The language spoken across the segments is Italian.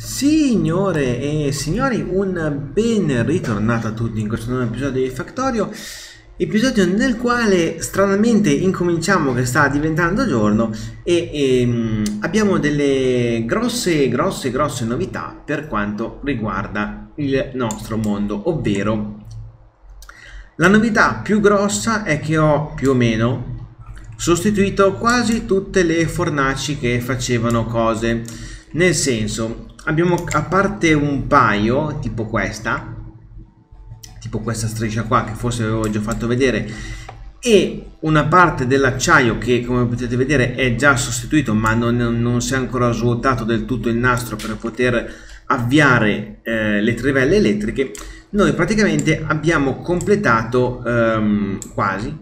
Signore e signori, un ben ritornato a tutti in questo nuovo episodio di Factorio, episodio nel quale stranamente incominciamo che sta diventando giorno e, e mm, abbiamo delle grosse, grosse, grosse novità per quanto riguarda il nostro mondo, ovvero la novità più grossa è che ho più o meno sostituito quasi tutte le fornaci che facevano cose, nel senso abbiamo a parte un paio tipo questa tipo questa striscia qua che forse avevo già fatto vedere e una parte dell'acciaio che come potete vedere è già sostituito ma non, non si è ancora svuotato del tutto il nastro per poter avviare eh, le trivelle elettriche. Noi praticamente abbiamo completato ehm, quasi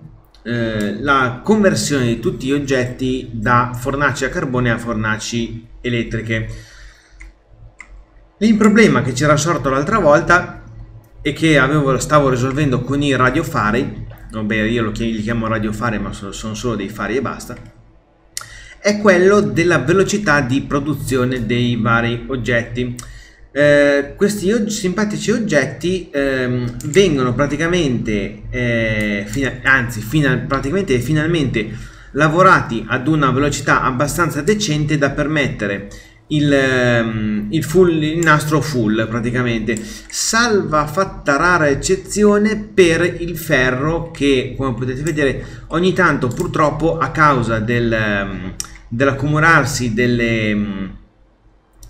eh, la conversione di tutti gli oggetti da fornaci a carbone a fornaci elettriche il problema che c'era sorto l'altra volta e che avevo, stavo risolvendo con i radiofari, vabbè io lo chiamo, li chiamo radiofari ma sono, sono solo dei fari e basta, è quello della velocità di produzione dei vari oggetti. Eh, questi og simpatici oggetti eh, vengono praticamente, eh, anzi fina praticamente finalmente lavorati ad una velocità abbastanza decente da permettere il, ehm, il, full, il nastro full praticamente. Salva fatta rara eccezione per il ferro che come potete vedere ogni tanto purtroppo a causa del, ehm, dell'accumularsi delle, ehm,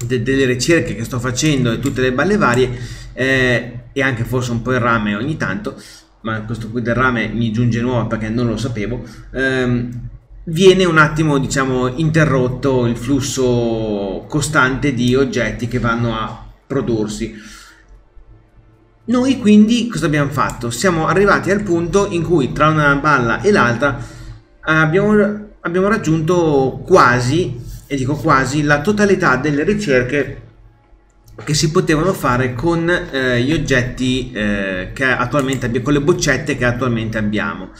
de, delle ricerche che sto facendo e tutte le balle varie eh, e anche forse un po' il rame ogni tanto ma questo qui del rame mi giunge nuovo perché non lo sapevo ehm, viene un attimo diciamo interrotto il flusso costante di oggetti che vanno a prodursi. Noi quindi cosa abbiamo fatto? Siamo arrivati al punto in cui tra una balla e l'altra abbiamo, abbiamo raggiunto quasi e dico quasi la totalità delle ricerche che si potevano fare con eh, gli oggetti eh, che attualmente abbiamo con le boccette che attualmente abbiamo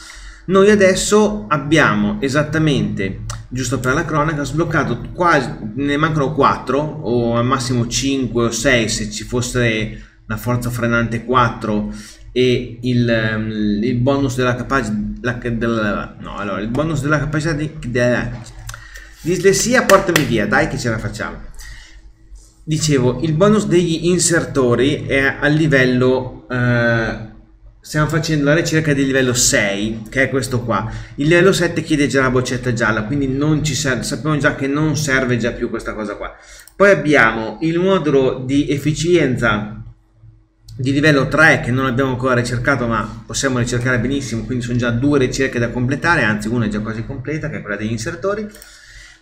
noi adesso abbiamo esattamente, giusto per la cronaca, sbloccato quasi, ne mancano 4 o al massimo 5 o 6 se ci fosse la forza frenante 4 e il, ehm, il bonus della capacità no, allora, il bonus della capacità di, della dislessia portami via dai che ce la facciamo. Dicevo il bonus degli insertori è a livello eh, stiamo facendo la ricerca di livello 6 che è questo qua. Il livello 7 chiede già la boccetta gialla quindi non ci serve sappiamo già che non serve già più questa cosa qua. Poi abbiamo il modulo di efficienza di livello 3 che non abbiamo ancora ricercato ma possiamo ricercare benissimo quindi sono già due ricerche da completare anzi una è già quasi completa che è quella degli insertori.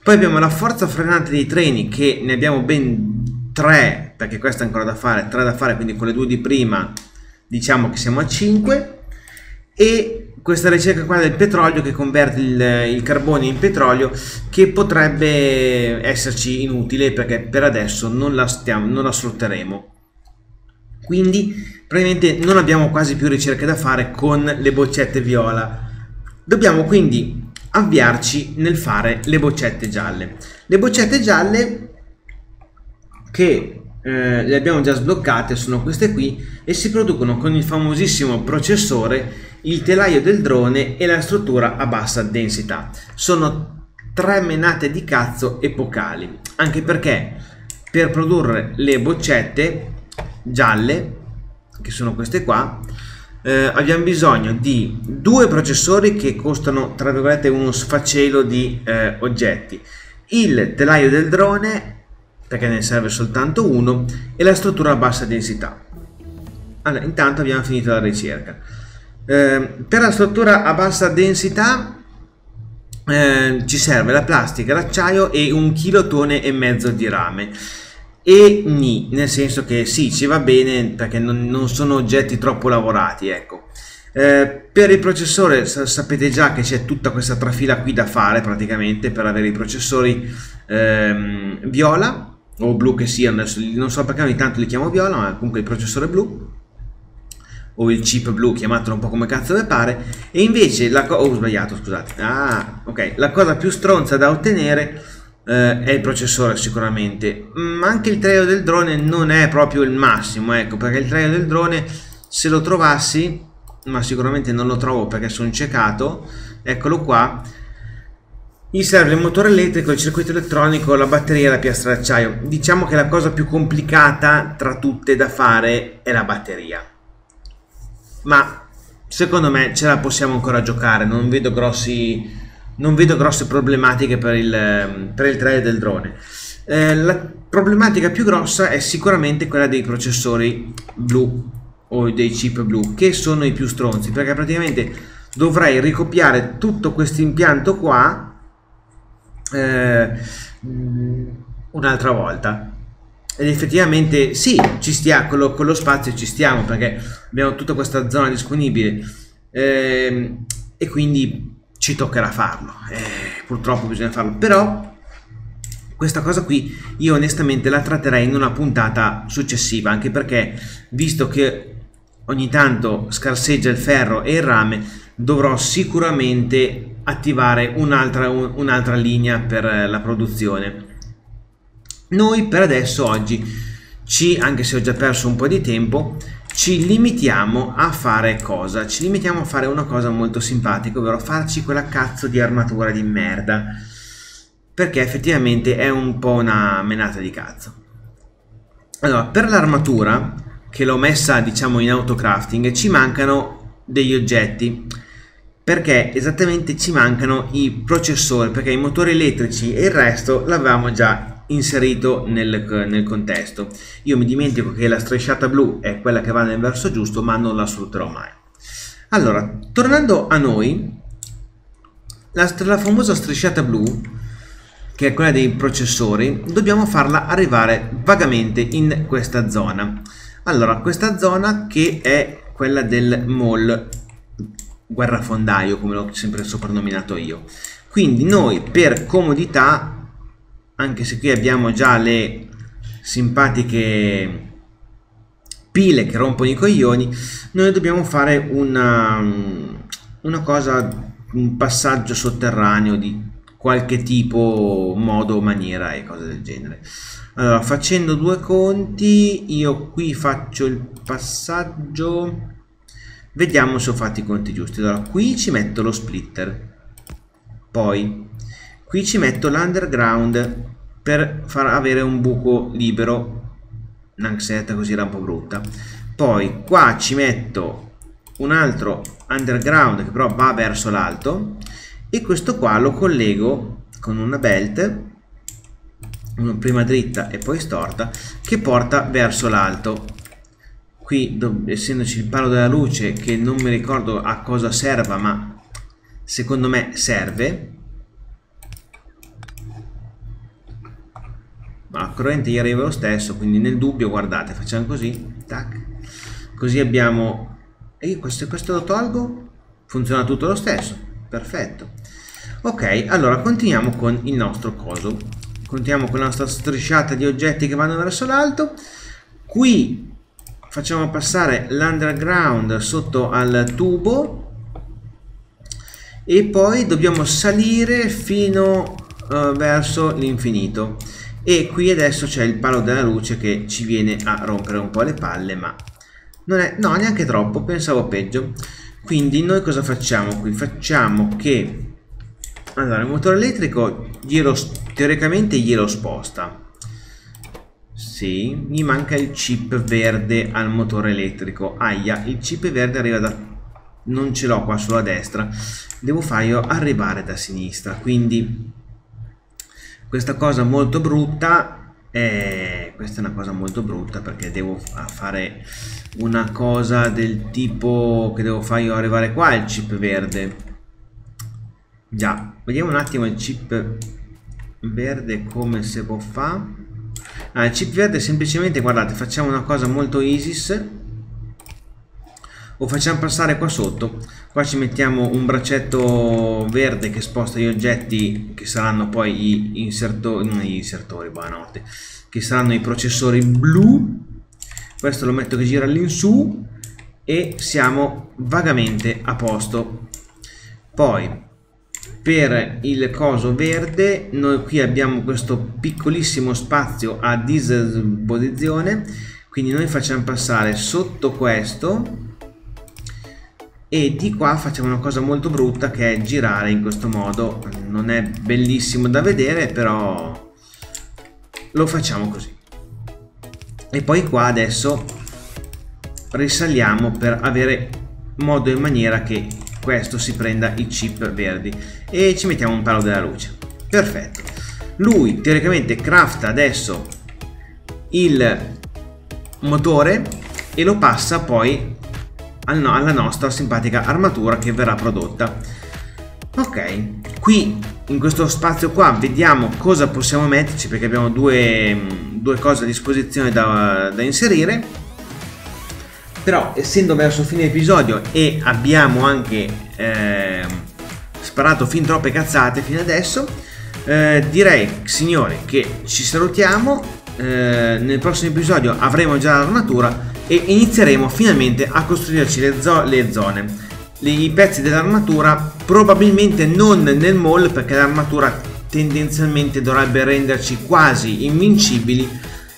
Poi abbiamo la forza frenante dei treni che ne abbiamo ben 3 perché questa è ancora da fare 3 da fare quindi con le due di prima diciamo che siamo a 5 e questa ricerca qua del petrolio che converte il, il, carbone in petrolio che potrebbe esserci inutile perché per adesso non la, stiamo, non la sfrutteremo. Quindi praticamente non abbiamo quasi più ricerche da fare con le boccette viola. Dobbiamo quindi avviarci nel fare le boccette gialle. Le boccette gialle che eh, le abbiamo già sbloccate, sono queste qui e si producono con il famosissimo processore, il telaio del drone e la struttura a bassa densità. Sono tre menate di cazzo epocali, anche perché per produrre le boccette gialle, che sono queste qua, eh, abbiamo bisogno di due processori che costano tra virgolette uno sfacelo di eh, oggetti il telaio del drone perché ne serve soltanto uno, e la struttura a bassa densità. Allora, intanto abbiamo finito la ricerca. Eh, per la struttura a bassa densità eh, ci serve la plastica, l'acciaio e un chilotone e mezzo di rame. E ni, nel senso che sì, ci va bene perché non, non sono oggetti troppo lavorati, ecco. Eh, per il processore sapete già che c'è tutta questa trafila qui da fare praticamente per avere i processori ehm, viola o blu che siano, adesso non so perché ogni tanto li chiamo viola, ma comunque il processore blu o il chip blu, chiamatelo un po' come cazzo vi pare, e invece la cosa, oh sbagliato scusate, ah ok, la cosa più stronza da ottenere eh, è il processore sicuramente. Ma anche il trailer del drone non è proprio il massimo ecco perché il trailer del drone se lo trovassi ma sicuramente non lo trovo perché sono ciecato eccolo qua gli serve il motore elettrico, il circuito elettronico, la batteria e la piastra d'acciaio. Diciamo che la cosa più complicata tra tutte da fare è la batteria. Ma secondo me ce la possiamo ancora giocare, non vedo, grossi, non vedo grosse problematiche per il, per il trailer del drone. Eh, la problematica più grossa è sicuramente quella dei processori blu o dei chip blu che sono i più stronzi perché praticamente dovrei ricopiare tutto questo impianto qua eh, un'altra volta. Ed effettivamente sì ci stia con lo, con lo, spazio ci stiamo perché abbiamo tutta questa zona disponibile. Eh, e quindi ci toccherà farlo. Eh, purtroppo bisogna farlo. Però questa cosa qui io onestamente la tratterei in una puntata successiva anche perché visto che ogni tanto scarseggia il ferro e il rame dovrò sicuramente attivare un'altra, un'altra linea per la produzione noi per adesso oggi ci anche se ho già perso un po' di tempo ci limitiamo a fare cosa? Ci limitiamo a fare una cosa molto simpatica, ovvero farci quella cazzo di armatura di merda. Perché effettivamente è un po' una menata di cazzo. Allora, per l'armatura, che l'ho messa diciamo in autocrafting, ci mancano degli oggetti perché esattamente ci mancano i processori perché i motori elettrici e il resto l'avevamo già inserito nel, nel, contesto. Io mi dimentico che la strisciata blu è quella che va nel verso giusto ma non la sfrutterò mai. Allora tornando a noi la, la famosa strisciata blu che è quella dei processori dobbiamo farla arrivare vagamente in questa zona. Allora questa zona che è quella del mall guerrafondaio come l'ho sempre soprannominato io. Quindi noi per comodità anche se qui abbiamo già le simpatiche pile che rompono i coglioni noi dobbiamo fare una, una cosa un passaggio sotterraneo di qualche tipo modo maniera e cose del genere. Allora facendo due conti io qui faccio il passaggio Vediamo se ho fatto i conti giusti. Allora, qui ci metto lo splitter. Poi, qui ci metto l'underground per far avere un buco libero. Un'anxetta così era un po' brutta. Poi, qua ci metto un altro underground che però va verso l'alto. E questo qua lo collego con una belt prima dritta e poi storta che porta verso l'alto qui essendoci il palo della luce che non mi ricordo a cosa serva ma secondo me serve. Ma la corrente gli arriva lo stesso quindi nel dubbio guardate facciamo così tac. Così abbiamo e questo, questo lo tolgo? Funziona tutto lo stesso perfetto. Ok allora continuiamo con il nostro coso. Continuiamo con la nostra strisciata di oggetti che vanno verso l'alto. Qui facciamo passare l'underground sotto al tubo e poi dobbiamo salire fino uh, verso l'infinito. E qui adesso c'è il palo della luce che ci viene a rompere un po' le palle ma non è no neanche troppo pensavo peggio. Quindi noi cosa facciamo qui? Facciamo che allora il motore elettrico glielo, teoricamente glielo sposta sì, mi manca il chip verde al motore elettrico. Aia, il chip verde arriva da... Non ce l'ho qua sulla destra. Devo farlo arrivare da sinistra. Quindi questa cosa molto brutta è... Questa è una cosa molto brutta perché devo fare una cosa del tipo che devo farlo arrivare qua il chip verde. Già, vediamo un attimo il chip verde come si può fare Ah, il chip verde semplicemente, guardate, facciamo una cosa molto ISIS. O facciamo passare qua sotto. Qua ci mettiamo un braccetto verde che sposta gli oggetti che saranno poi gli insertori, gli insertori, buonanotte, che saranno i processori blu. Questo lo metto che gira all'insù e siamo vagamente a posto. Poi per il coso verde noi qui abbiamo questo piccolissimo spazio a disposizione quindi noi facciamo passare sotto questo e di qua facciamo una cosa molto brutta che è girare in questo modo. Non è bellissimo da vedere però lo facciamo così. E poi qua adesso risaliamo per avere modo in maniera che questo si prenda i chip verdi. E ci mettiamo un palo della luce. Perfetto. Lui teoricamente crafta adesso il motore e lo passa poi alla nostra simpatica armatura che verrà prodotta. Ok qui in questo spazio qua vediamo cosa possiamo metterci perché abbiamo due, due cose a disposizione da, da inserire però essendo verso fine episodio e abbiamo anche eh, sparato fin troppe cazzate fino adesso eh, direi signori che ci salutiamo eh, nel prossimo episodio avremo già l'armatura e inizieremo finalmente a costruirci le, zo le zone. I pezzi dell'armatura probabilmente non nel mall perché l'armatura tendenzialmente dovrebbe renderci quasi invincibili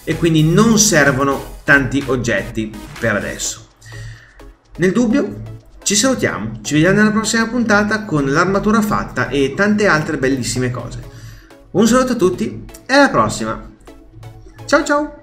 e quindi non servono tanti oggetti per adesso. Nel dubbio ci salutiamo, ci vediamo nella prossima puntata con l'armatura fatta e tante altre bellissime cose. Un saluto a tutti e alla prossima! Ciao ciao!